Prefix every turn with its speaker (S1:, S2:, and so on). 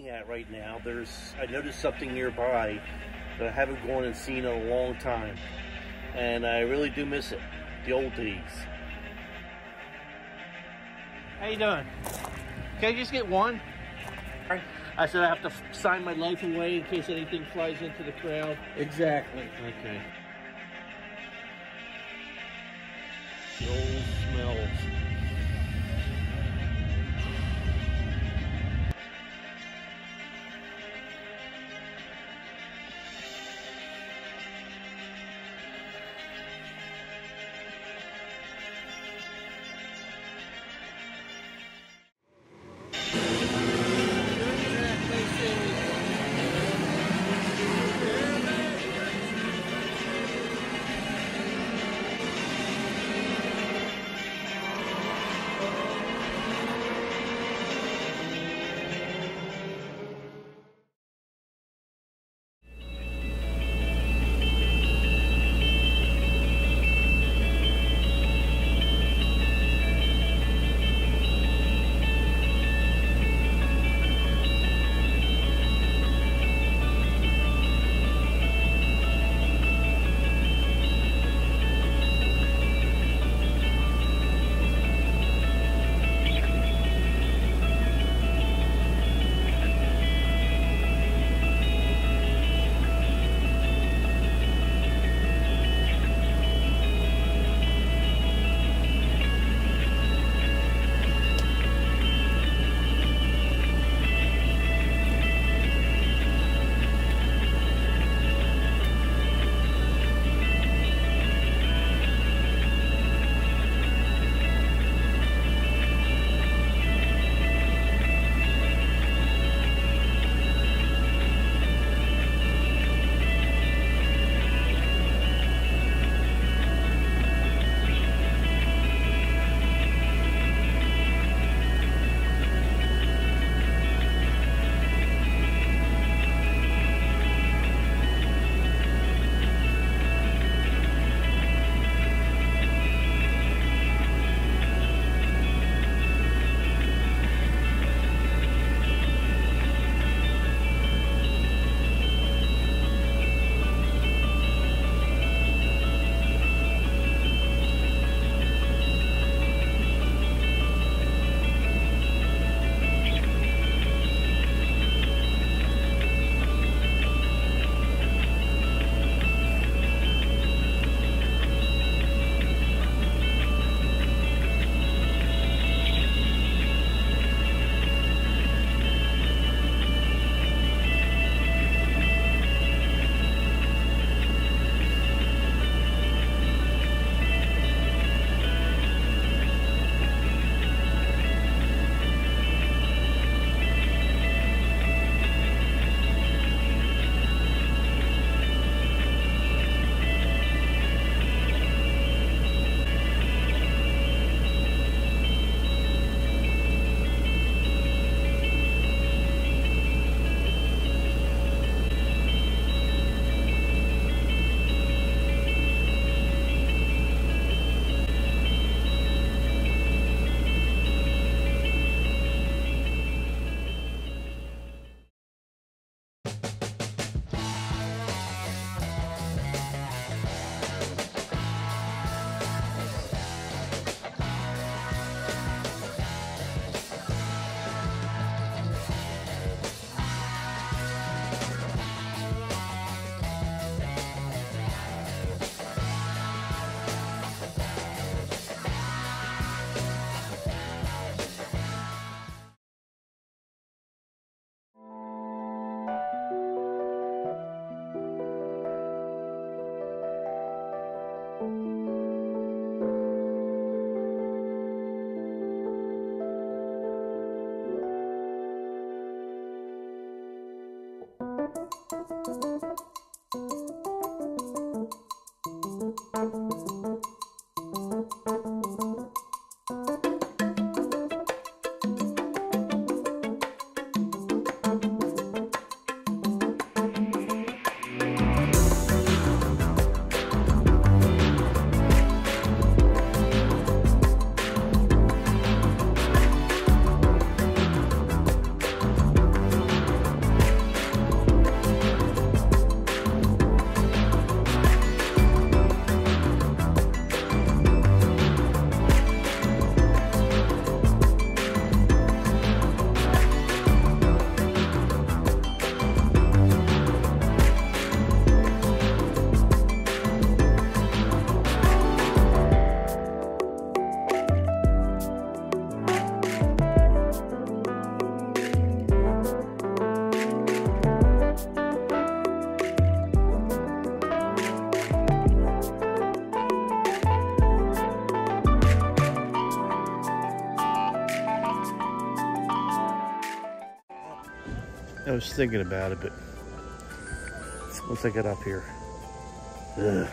S1: I'm at right now, there's I noticed something nearby that I haven't gone and seen in a long time, and I really do miss it. The old days. How you doing? Can I just get one? I said I have to f- sign my life away in case anything flies into the crowd.
S2: Exactly.
S1: Okay. I was thinking about it, but once I get up here. Ugh.